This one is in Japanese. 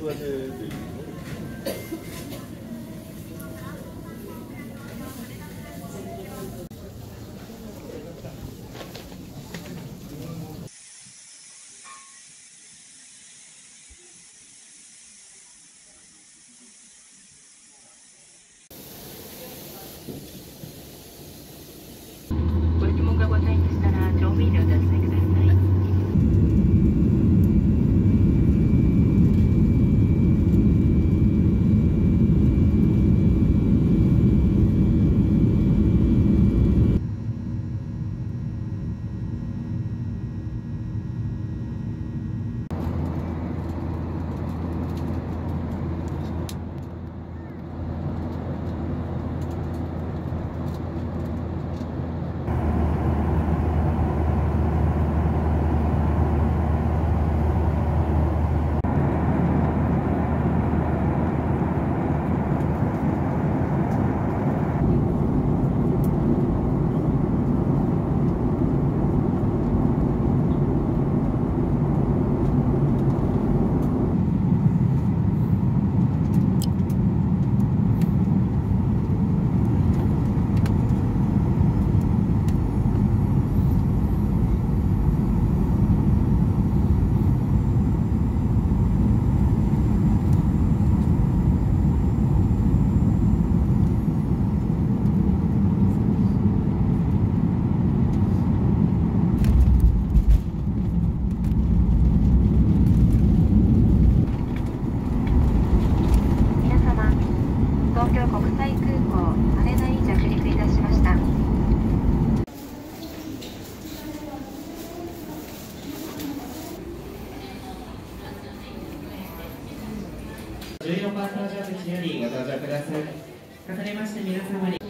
说是对14番搭乗口よりご搭乗ください。重ねまして皆様に。